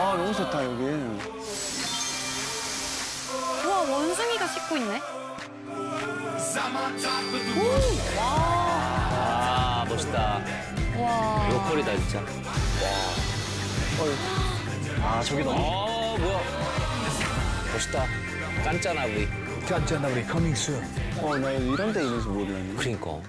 아 너무 좋다 여기. 우와 원숭이가 씻고 있네. 아 멋있다. 와. local이다 진짜. 아 저기 너무 어 뭐야? 멋있다. 깐짜나부리. 깐짜나부리 coming soon. 어나 이런 데 있는지 몰랐네. 그러니까.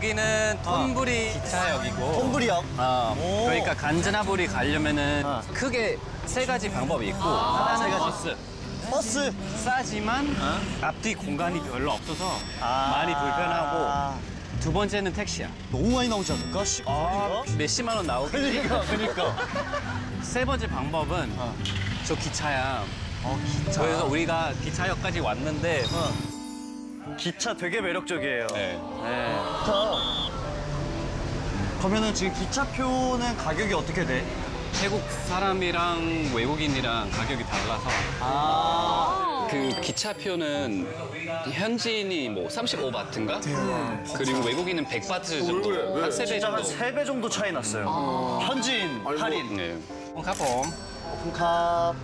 여기는 톤부리 기차역이고 톰브리역. 어, 오. 그러니까 간즈나부리 가려면은 아. 크게 세 가지 방법이 있고 하나는 버스 버스. 싸지만 앞뒤 공간이 별로 없어서 아. 많이 불편하고 두 번째는 택시야 너무 많이 나오지 않을까? 씨. 아. 몇십만 원 나오겠지 그러니까 그러니까. 세 번째 방법은 어. 저 기차야 어 기차. 그래서 우리가 기차역까지 왔는데 기차 되게 매력적이에요. 네. 좋다. 그러면은 지금 기차표는 가격이 어떻게 돼? 태국 사람이랑 외국인이랑 가격이 달라서 아. 그 기차표는 현지인이 뭐 35바트인가? 그리고 외국인은 100바트 정도. 한세배 진짜 정도. 한세배 정도 차이 났어요. 현지인 할인. 네. 가봄 오픈캅.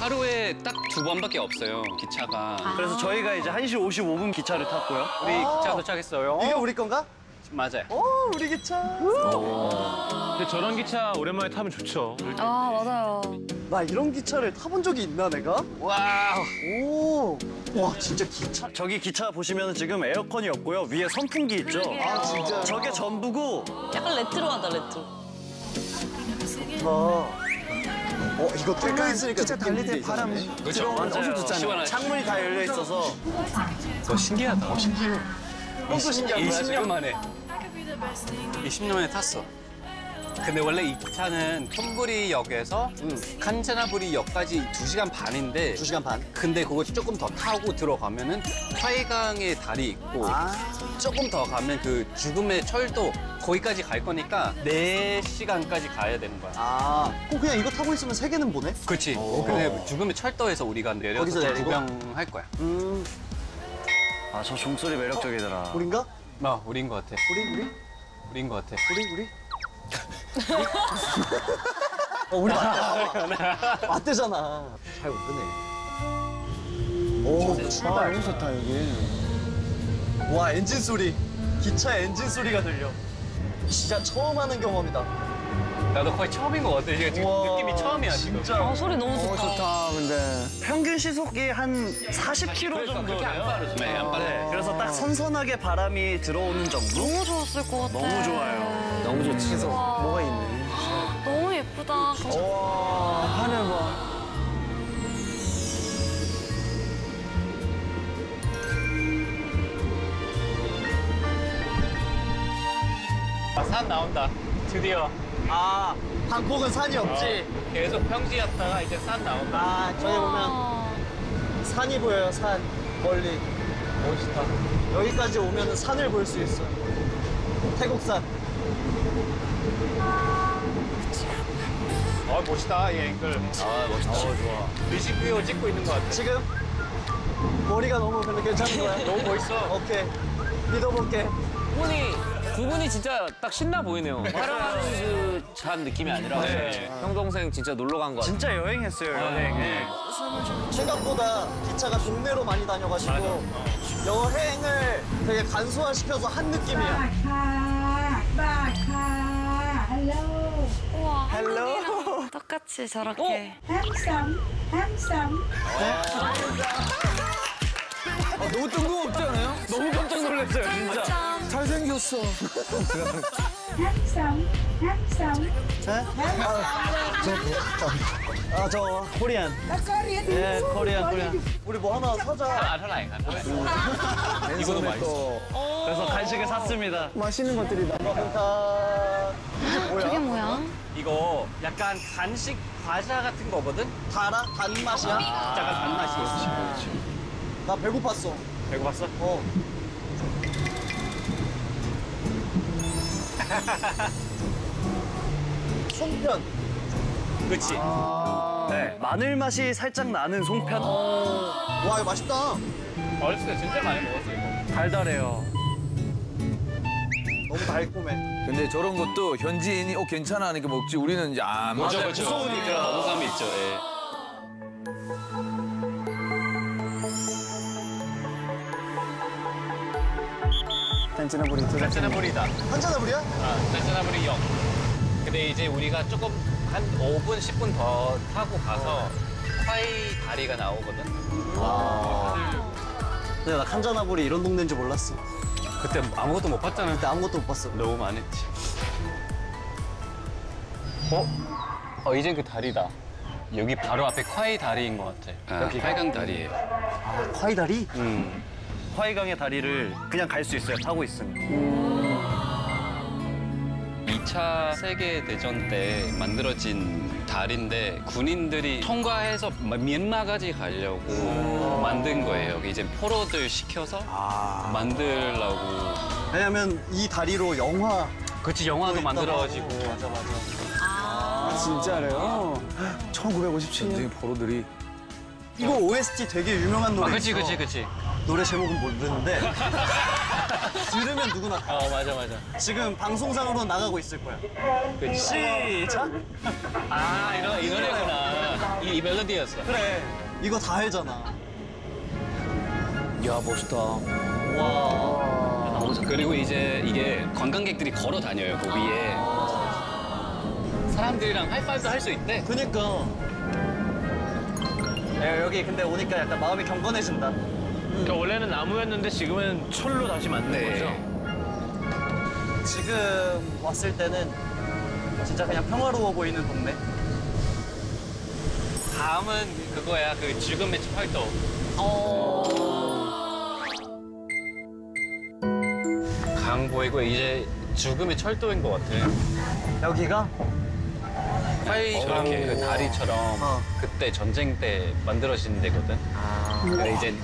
하루에 딱 두 번밖에 없어요, 기차가. 그래서 저희가 이제 1시 55분 기차를 탔고요. 우리 기차 도착했어요 이게 우리 건가? 맞아요 오, 우리 기차. 근데 저런 기차 오랜만에 타면 좋죠. 아 맞아요. 나 이런 기차를 타본 적이 있나 내가? wow 오. 와 진짜 기차. 저기 기차 보시면 지금 에어컨이 없고요. 위에 선풍기 있죠. 아 진짜. 저게 전부고. 약간 retro하다 retro. 어. 어 이거 뚫려 있으니까 기차 달릴 때 바람 그렇죠. 엄청 좋잖아요. 시원하죠. 창문이 다 열려 있어서. 너 신기하다 어, 신기해 똥도 신기한 거야 20년 지금. 만에 20년 만에 탔어 근데 원래 이 기차는 톰부리역에서 칸차나부리역까지 2시간 반인데 2시간 반. 근데 그거 조금 더 타고 들어가면은 화이강의 달이 있고 조금 더 가면 그 죽음의 철도 거기까지 갈 거니까 4시간까지 가야 되는 거야 아. 그럼 그냥 이거 타고 있으면 세 개는 보네? 그렇지 근데 죽음의 철도에서 우리가 내려서 거기서 좀 내리고? 구경할 거야 음. 아 저 종소리 매력적이더라. 우린가? 어, 우린 거 같아 우리 우리 우린 거 같아 우리 우리. 어 우리 맞다. 맞대잖아. 잘 웃네. 오아 출발. 너무 좋다 여기. 와 엔진 소리. 기차 엔진 소리가 들려. 진짜 처음 하는 경험이다. 나도 거의 처음인 거 같아 지금 우와, 느낌이 처음이야 지금 진짜. 아 소리 너무 어 좋다. 좋다 근데. 평균 시속이 한 40km 정도 그렇게 안 빠르죠. 네, 안 빠르죠. 네, 그래서 딱 선선하게 바람이 들어오는 정도? 너무 좋았을 것 같아. 너무 좋아요. 너무 좋지. 뭐가 있네. 너무 예쁘다. 와 하늘 봐. 아, 산 나온다 드디어 아, 방콕은 산이 없지. 계속 평지였다가 이제 산 나온다 아, 저기 보면 와. 산이 보여요, 산. 멀리. 멋있다 여기까지 오면 산을 볼 수 있어. 태국산. 아 멋있다 이 앵글 아 멋있다 좋아 뮤직비디오 찍고 있는 거 같아 지금 머리가 너무 근데 괜찮은 거야? 너무 멋있어 오케이. 믿어볼게. 두 분이, 두 분이 진짜 딱 신나 보이네요. 네. 화려한 느낌이 아니라 네. 형 동생 진짜 놀러 간거 진짜 여행했어요, 네. 여행. 네. 생각보다 기차가 동네로 많이 다녀가지고 여행을 되게 간소화시켜서 한 느낌이야. 우와, 한국이랑 똑같이 저렇게. 어? handsome, 네. 아, 너무 뜬금없지 않아요? 너무 깜짝 놀랐어요, 진짜. 잘생겼어. 한성, 한성. 네? 아, 저 코리안. 네, 코리안, 코리안. 우리 뭐 하나 사자. 아, 하나에 가나. 음. 이거도 네, 맛있어. 그래서 간식을 샀습니다. 맛있는 것들이다. 감사합니다. 저게 뭐야? 이거 약간 간식 과자 같은 거거든? 달아? 단맛이야? 아, 약간 단맛이 있어. 나 배고팠어. 배고팠어? 어. 송편. 그치 네. 마늘 맛이 살짝 나는 송편. 와, 이거 맛있다. 어렸을 때 진짜 많이 먹었어 이거 달달해요. 너무 달콤해. 근데 저런 것도 현지인이 어 괜찮아 하니까 먹지 우리는 이제 아 그렇죠, 맞아. 무서우니까. 거부감이 있죠. 예. 깐찌나부리 두 짠짜나브리다. 한자나불이야? 아, 짠짜나브리 역. 근데 이제 우리가 조금 한 5분, 10분 더 타고 가서 화이 다리가 나오거든. 근데 나 칸자나불이 이런 동네인 줄 몰랐어. 그때 아무것도 못 봤잖아. 그때 아무것도 못 봤어. 너무 많았지. 어? 어, 이젠 그 다리다. 여기 바로 앞에 콰이 다리인 것 같아. 아, 팔강 다리예요. 아, 화이다리? 음. 화이강의 다리를 그냥 갈 수 있어요. 타고 있으면. 2차 세계대전 때 만들어진 다리인데 군인들이 통과해서 미얀마까지 가려고 만든 거예요. 이제 포로들 시켜서 만들라고. 왜냐면 이 다리로 영화 그치, 영화도 만들어가지고. 하고. 맞아 맞아. 아, 진짜래요? 1957년. 전쟁 포로들이 이거 OST 되게 유명한 노래. 아, 그치, 있어. 그치, 그치. 노래 제목은 모르는데 들으면 누구나 다. 어, 맞아, 맞아. 지금 방송상으로 나가고 있을 거야. 시작. 아, 이거, 이 노래구나. 이, 이 멜로디였어. 그래. 이거 다 알잖아. 야 멋있다 와. 그리고 이제 이게 관광객들이 걸어 다녀요, 그 위에. 사람들이랑 하이파이브도 할 수 있대. 그니까. 야, 여기 근데 오니까 약간 마음이 경건해진다. 그러니까 원래는 나무였는데 지금은 철로 다시 만든 네. 거죠. 지금 왔을 때는 진짜 그냥 평화로워 보이는 동네. 다음은 그거야, 그 죽음의 활동. 강 보이고 이제 죽음의 철도인 것 같아. 여기가 화이처럼 그 다리처럼 어. 그때 전쟁 때 만들어진 데거든. 근데 이제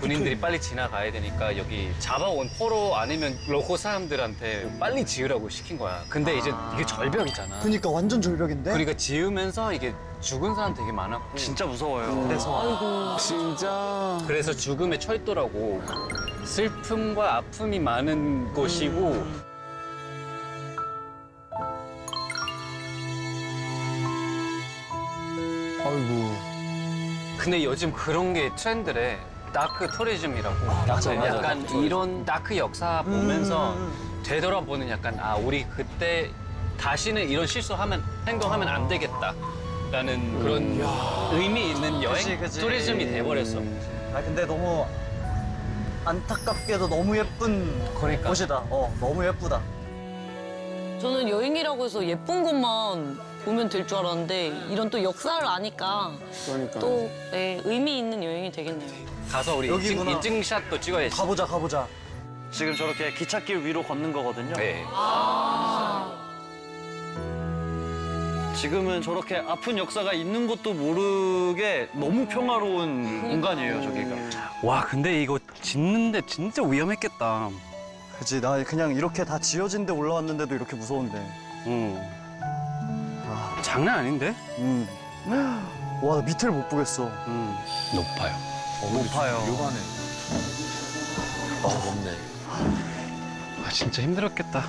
군인들이 빨리 지나가야 되니까 여기 잡아온 포로 아니면 로코 사람들한테 빨리 지으라고 시킨 거야. 근데 이제 이게 절벽이잖아. 그니까 완전 절벽인데. 그러니까 지으면서 이게 죽은 사람 되게 많았고. 진짜 무서워요. 그래서 진짜. 그래서 죽음의 철도라고 슬픔과 아픔이 많은 곳이고 아이고 근데 요즘 그런 게 트렌드래. dark tourism이라고. 맞아, 약간 이런 dark 역사 보면서 되돌아보는 약간 아 우리 그때 다시는 이런 실수하면 행동하면 안 되겠다. 라는 그런 의미 있는 여행? 그치, 그치. tourism이 돼버렸어. 아 근데 너무 안타깝게도 너무 예쁜 그러니까. 곳이다. 어 너무 예쁘다. 저는 여행이라고 해서 예쁜 것만 보면 될 줄 알았는데 이런 또 역사를 아니까 그러니까. 또 네, 의미 있는 여행이 되겠네요. 가서 우리 인증, 여기구나. 인증샷도 찍어야지 가보자 가보자. 지금 저렇게 기찻길 위로 걷는 거거든요. 네. 지금은 저렇게 아픈 역사가 있는 것도 모르게 너무 평화로운 공간이에요 저기가. 와 근데 이거 짓는데 진짜 위험했겠다 그치 나 그냥 이렇게 다 지어진 데 올라왔는데도 이렇게 무서운데. 응. 장난 아닌데? 음. 와 밑을 못 보겠어. 응. 높아요. 높아요. 요가네 아 높네 아 진짜 힘들었겠다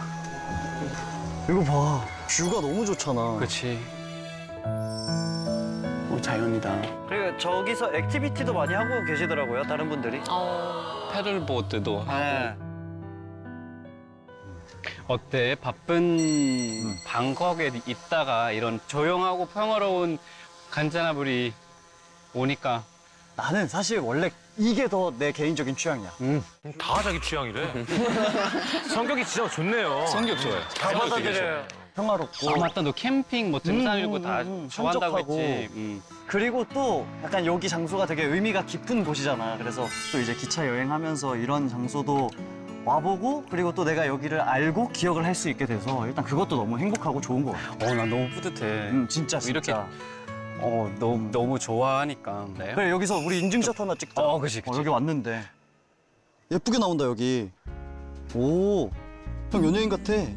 이거 봐. 뷰가 너무 좋잖아. 그치 오, 자연이다. 그리고 저기서 activity도 많이 하고 계시더라고요 다른 분들이. 어, paddle board도 하고. 네. 어때? 바쁜 방콕에 있다가 이런 조용하고 평화로운 깐짜나부리 오니까 나는 사실 원래 이게 더 내 개인적인 취향이야. 다 자기 취향이래. 성격이 진짜 좋네요. 성격 좋아요. 되게 좋아요. 받아들여요. 평화롭고. 아 맞다 너 캠핑 뭐 등산이고 음, 다 음, 음, 좋아한다고 한적하고. 했지 음. 그리고 또 약간 여기 장소가 되게 의미가 깊은 곳이잖아. 그래서 또 이제 기차 여행하면서 이런 장소도 와보고 그리고 또 내가 여기를 알고 기억을 할 수 있게 돼서 일단 그것도 너무 행복하고 좋은 것 같아. 어나 너무 뿌듯해 음, 진짜 진짜. 이렇게 어 너무 너무 좋아하니까 네. 그래 여기서 우리 인증샷 하나 찍자. 어, 그치, 그치. 여기 왔는데 예쁘게 나온다 여기. 오, 형 연예인 같아. 연예인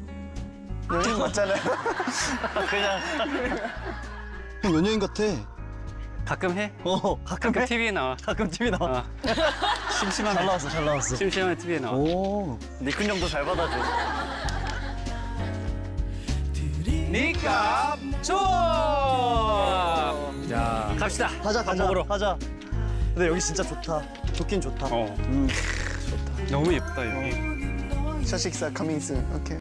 맞잖아요. 그냥 형 연예인 같아. 가끔 해? 어, 가끔 가끔 해? TV에 나와 가끔 TV 나와. 어. 심심한 잘 나왔어, 잘 나왔어. 심심한 TV에 나와. 오. 니큰 형도 잘 받아줘. 니까 좋자 갑시다. 가자, 가자. 먹으러. 가자. 근데 여기 진짜 좋다. 좋긴 좋다. 어. 음. 좋다. 너무 예쁘다 여기. 어. 샤식사 coming 오케이.